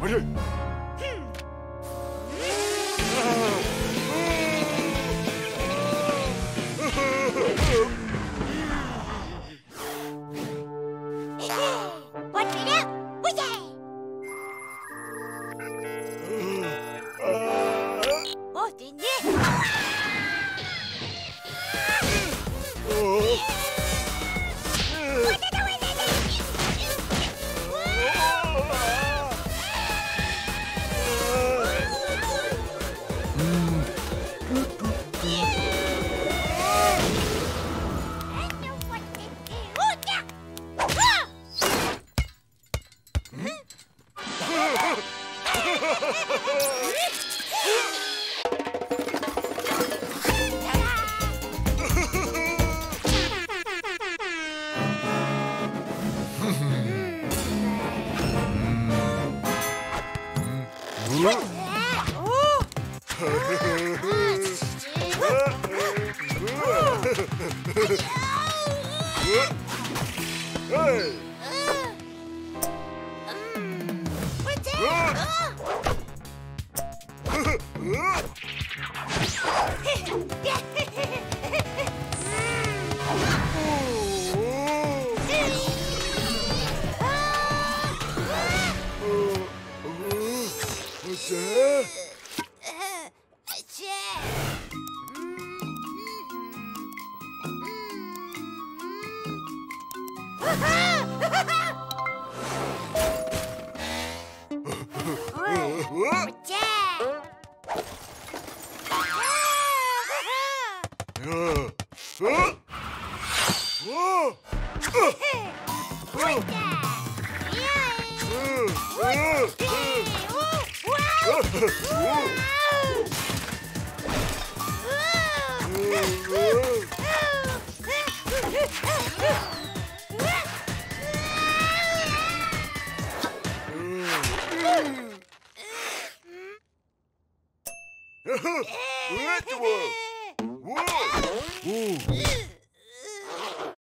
あれ Huh? วุ้ 글쎄. Yeah! ว้า Whoa!